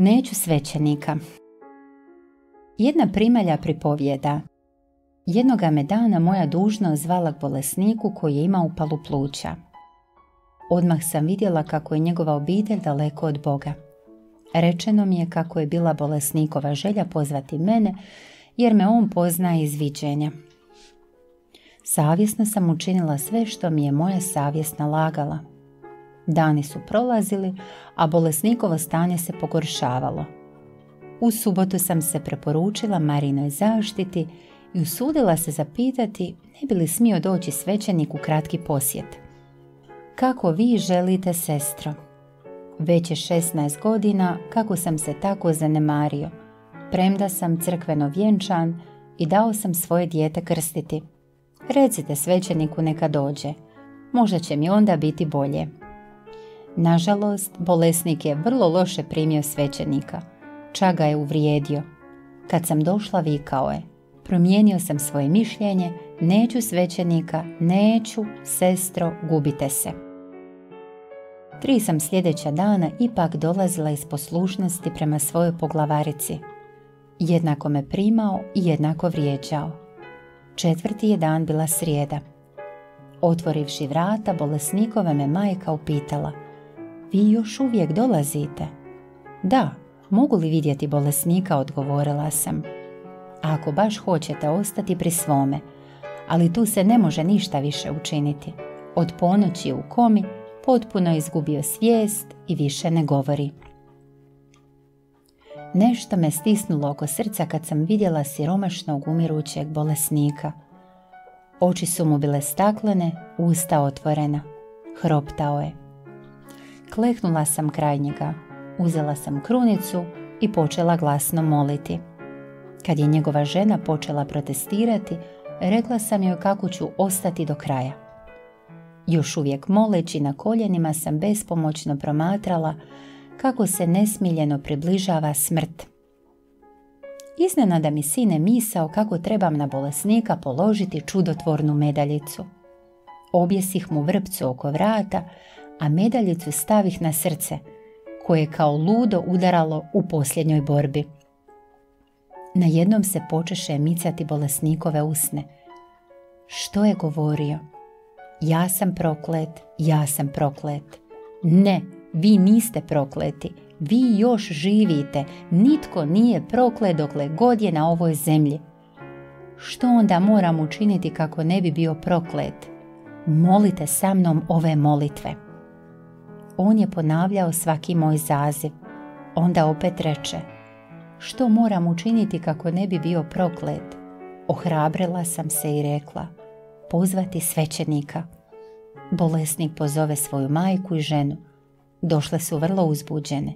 Neću svećenika. Jedna primalja pripovjeda. Jednoga me dana moja dužnost zvala k bolesniku koji je imao upalu pluća. Odmah sam vidjela kako je njegova obitelj daleko od Boga. Rečeno mi je kako je bila bolesnikova želja pozvati mene, jer me on pozna iz viđenja. Savjesno sam učinila sve što mi je moja savjesna lagala. Dani su prolazili, a bolesnikovo stanje se pogoršavalo. U subotu sam se preporučila Marinoj zaštiti i usudila se zapitati ne bi li smio doći svećenik u kratki posjet. Kako vi želite, sestro? Već je 16 godina kako sam se tako zanemario, premda sam crkveno vjenčan i dao sam svoje dijete krstiti. Recite svećeniku neka dođe, možda će mi onda biti bolje. Nažalost, bolesnik je vrlo loše primio svećenika, čak ga je uvrijedio. Kad sam došla vikao je, promijenio sam svoje mišljenje, neću svećenika, neću, sestro, gubite se. Tri sam sljedeća dana ipak dolazila iz poslušnosti prema svojoj poglavarici. Jednako me primao i jednako vrijeđao. Četvrti je dan bila srijeda. Otvorivši vrata, bolesnikova me majka upitala – vi još uvijek dolazite? Da, mogu li vidjeti bolesnika, odgovorila sam. Ako baš hoćete ostati pri svome, ali tu se ne može ništa više učiniti. Od ponoći u komi potpuno izgubio svijest i više ne govori. Nešto me stisnulo oko srca kad sam vidjela siromašnog umirućeg bolesnika. Oči su mu bile staklene, usta otvorena. Hroptao je. Klehnula sam kraj njega, uzela sam krunicu i počela glasno moliti. Kad je njegova žena počela protestirati, rekla sam joj kako ću ostati do kraja. Još uvijek moleći na koljenima sam bespomoćno promatrala kako se nesmiljeno približava smrt. Iznenada mi sine misao kako trebam na bolesnika položiti čudotvornu medaljicu. Objesih mu vrpcu oko vrata, a medaljicu stavih na srce, koje je kao ludo udaralo u posljednjoj borbi. Na jednom se počeše micati bolesnikove usne. Što je govorio? Ja sam proklet, ja sam proklet. Ne, vi niste prokleti, vi još živite, nitko nije proklet dokle god je na ovoj zemlji. Što onda moram učiniti kako ne bi bio proklet? Molite sa mnom ove molitve on je ponavljao svaki moj zaziv. Onda opet reče, što moram učiniti kako ne bi bio proklet? Ohrabrila sam se i rekla, pozvati svećenika. Bolesnik pozove svoju majku i ženu. Došle su vrlo uzbuđene.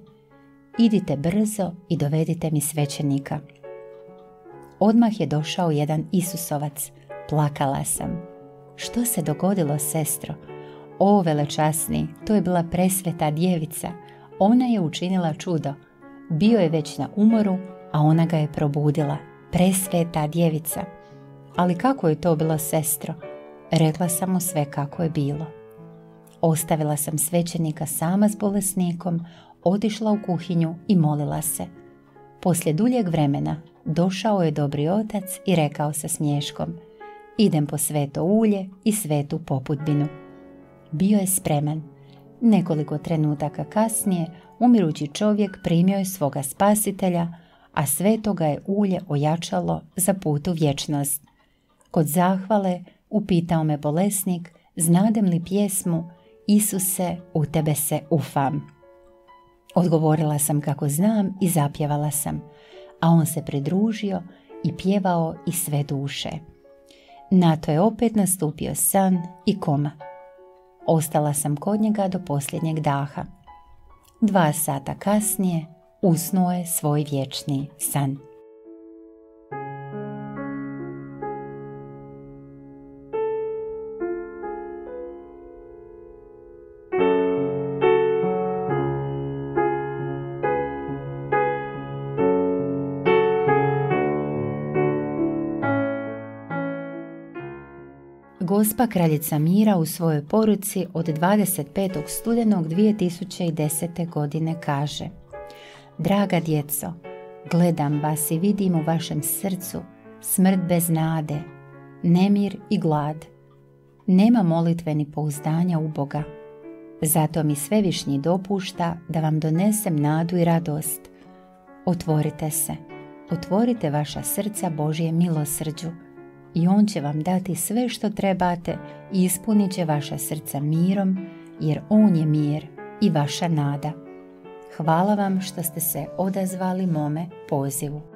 Idite brzo i dovedite mi svećenika. Odmah je došao jedan Isusovac. Plakala sam. Što se dogodilo, sestro? O velečasni, to je bila presveta djevica. Ona je učinila čudo. Bio je već na umoru, a ona ga je probudila. Presveta djevica. Ali kako je to bilo sestro? Rekla sam mu sve kako je bilo. Ostavila sam svećenika sama s bolesnikom, otišla u kuhinju i molila se. Poslije duljeg vremena došao je dobri otac i rekao sa smješkom Idem po sveto ulje i svetu poputbinu bio je spreman. Nekoliko trenutaka kasnije umirući čovjek primio je svoga spasitelja, a sve toga je ulje ojačalo za put u vječnost. Kod zahvale upitao me bolesnik, znadem li pjesmu Isuse, u tebe se ufam. Odgovorila sam kako znam i zapjevala sam, a on se pridružio i pjevao i sve duše. Na to je opet nastupio san i koma. Ostala sam kod njega do posljednjeg daha. Dva sata kasnije usnuo je svoj vječni san. Gospa kraljica Mira u svojoj poruci od 25. studenog 2010. godine kaže Draga djeco, gledam vas i vidim u vašem srcu smrt bez nade, nemir i glad. Nema molitve ni pouzdanja u Boga. Zato mi svevišnji dopušta da vam donesem nadu i radost. Otvorite se, otvorite vaša srca Božje milosrđu i On će vam dati sve što trebate i ispunit će vaša srca mirom, jer On je mir i vaša nada. Hvala vam što ste se odazvali mome pozivu.